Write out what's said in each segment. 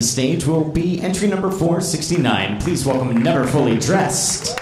The stage will be entry number 469. Please welcome Never Fully Dressed.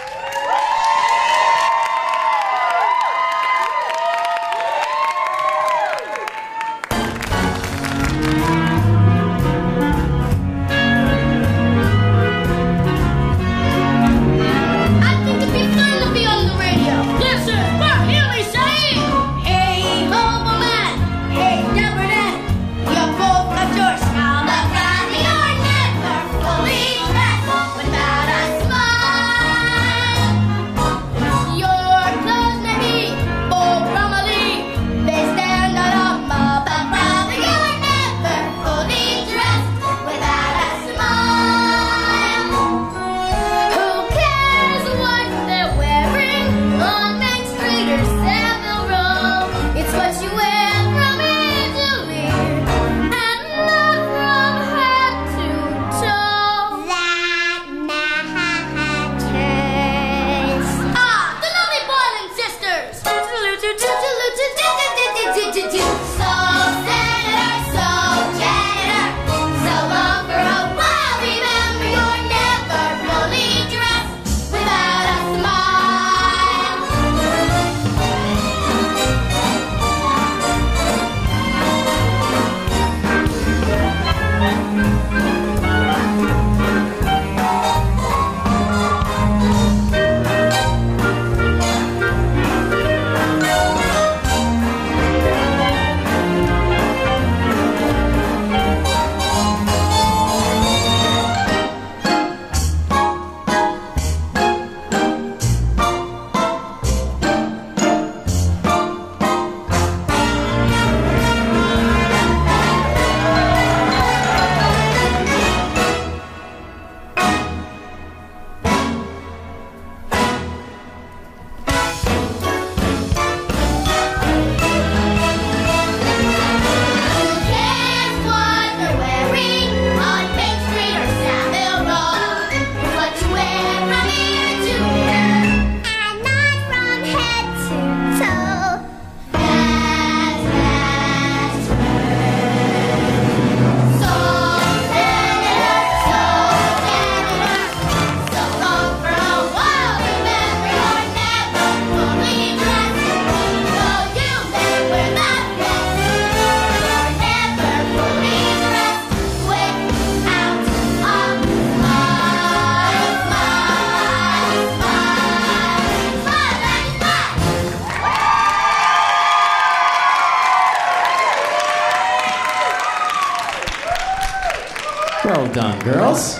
Well done, girls.